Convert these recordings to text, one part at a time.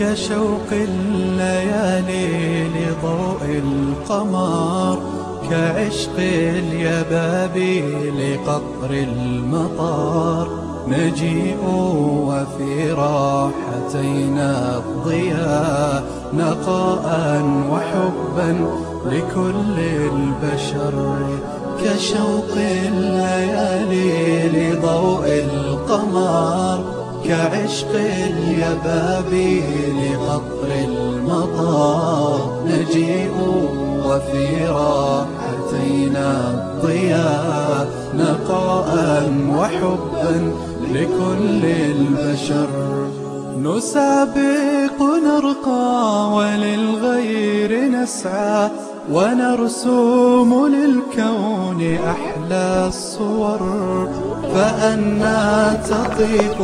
كشوق الليالي لضوء القمر كعشق اليبابي لقطر المطار. نجيء وفي راحتينا الضياء نقاء وحبا لكل البشر. كشوق الليالي كعشق اليبابي لقطر المطار نجيء وفي راحتينا الضياء نقاء وحبا لكل البشر. نسابق نرقى وللغير نسعى. ونرسوم للكون أحلى الصور فأنا تطيق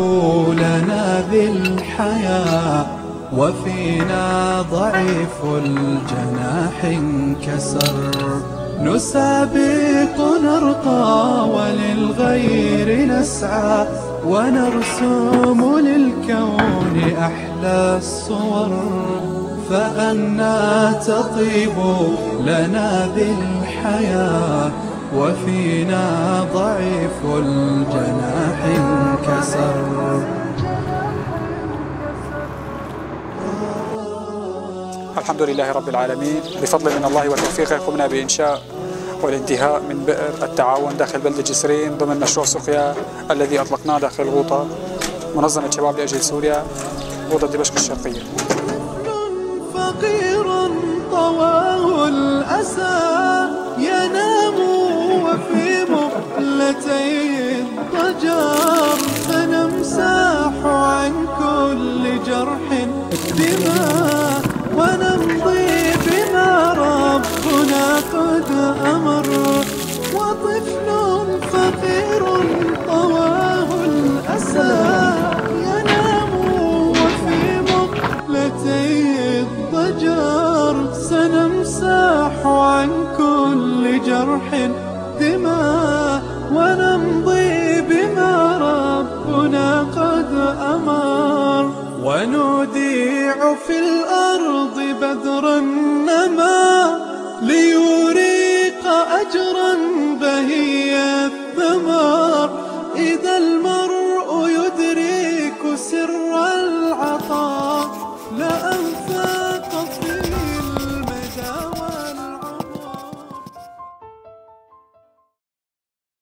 لنا بالحياة وفينا ضعيف الجناح انكسر. نسابق نرقى وللغير نسعى ونرسوم للكون أحلى الصور. فأنا تطيب لنا بالحياة وفينا ضعيف الجناح انكسر. الحمد لله رب العالمين. بفضل من الله وتوفيقه قمنا بإنشاء والانتهاء من بئر التعاون داخل بلدة جسرين ضمن مشروع سقيا الذي أطلقناه داخل غوطة. منظمة شباب لأجل سوريا غوطة دمشق الشرقية. الضجر سنمسح عن كل جرح دماء ونمضي بما ربنا قد أمر. وطفل فقير طواه الأسى ينام وفي مقلتي الضجر. سنمسح عن كل جرح دماء ونمضي قد أمر ونوديع في الأرض بدرا